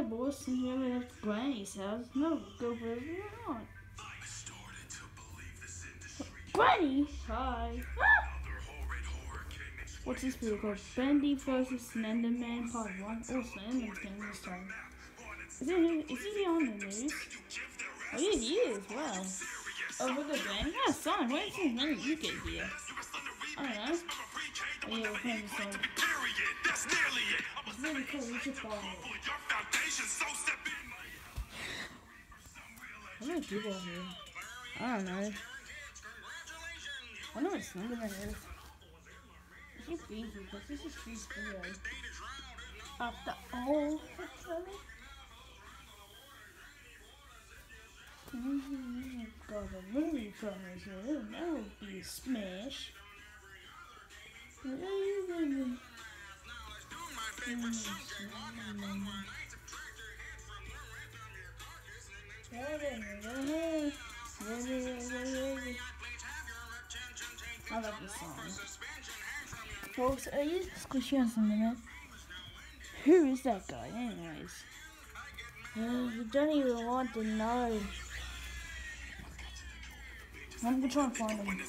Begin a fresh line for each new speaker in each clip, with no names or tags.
You Granny's house. No, go you. Granny! Hi. What's this video called? Bendy vs. Slenderman Part 1. Oh, Slenderman's getting this time. Is, it, he on the news? Oh, he is. Wow. Oh, look at Ben. Yeah, son. Wait until when did you get here? I don't know. Oh, yeah, we're playing this song. It's really cool. We should follow it. I do over here? I don't know. I know what Slenderman is. I think Beasley, because this is Beast video. After all, mm-hmm, got a movie from us. That would be a smash. I love this song. Folks, are you squishy on something, man? Who is that guy, anyways? Uh, you don't even want to know. I'm gonna try and find him.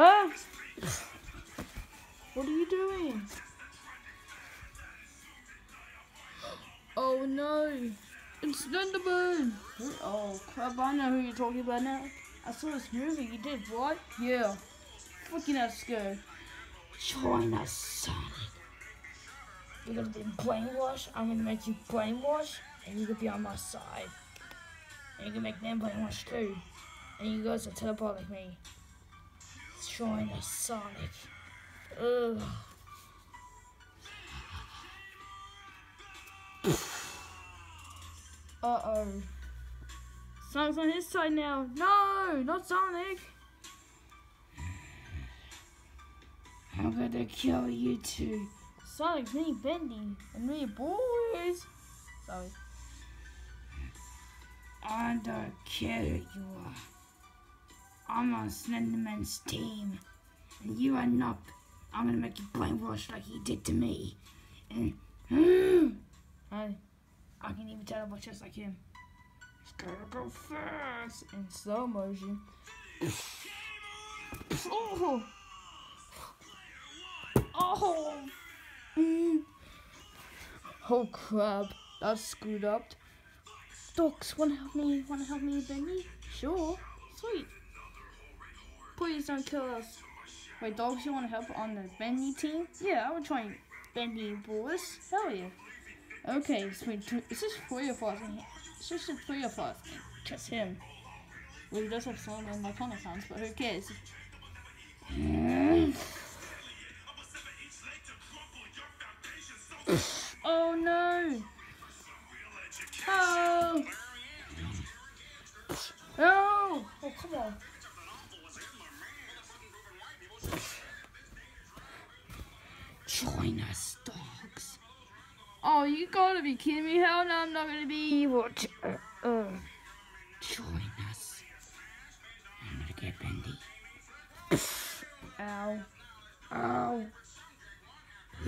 Ah! What are you doing? Oh no! It's Slenderman! Oh crap, I know who you're talking about now. I saw this movie you did, what? Yeah. Fucking let's go. Join us, Sonic. You're gonna be brainwashed, I'm gonna make you brainwash, and you're gonna be on my side. And you can make them brainwash too. And you guys are teleport like me. Join us, Sonic. Ugh. Uh oh. Sonic's on his side now. No, not Sonic. I'm gonna kill you two. Sonic's me, Bendy, and me, boys. Sorry. I'm the killer you are. I'm on Slenderman's team, and you are not. I'm gonna make you brainwash like he did to me. And hmm. I, I can even tell about just like him. It's gotta go fast in slow motion. oh, oh, oh crap! That's screwed up. Docs, wanna help me? Wanna help me, Benny? Sure, sweet. Please don't kill us. Wait, dogs, you want to help on the Bendy team? Yeah, I would try Bendy boys. Hell yeah. Okay, sweet. Two, it's just three of us. It's just the three of us. Just him. Well, he does have some in my but who cares? Join us, dogs. Oh, you gotta be kidding me. Hell no, I'm not gonna be evil. Uh, uh. Join us. I'm gonna get Bendy. Ow. Ow.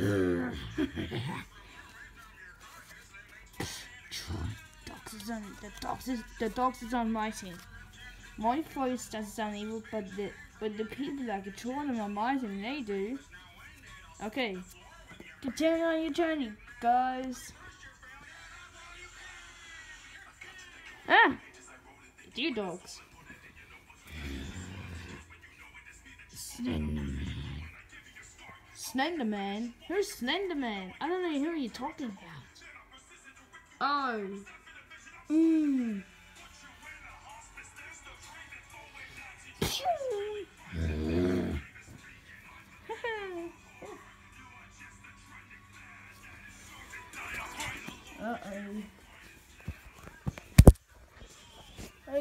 Join. Dogs is on the dogs is the dogs is on my team. My voice doesn't sound evil, but the but the people that control them on my team, they do. Okay. Continue on your journey, guys. Ah! You dogs. Slenderman. Who's Slenderman? I don't know who you're talking about. Oh. Mmm.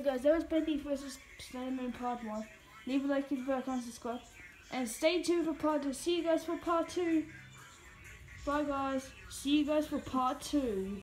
Guys, that was Bendy vs. Slenderman part 1. Leave a like if you like, comment, subscribe. And stay tuned for part 2. See you guys for part 2. Bye guys. See you guys for part two.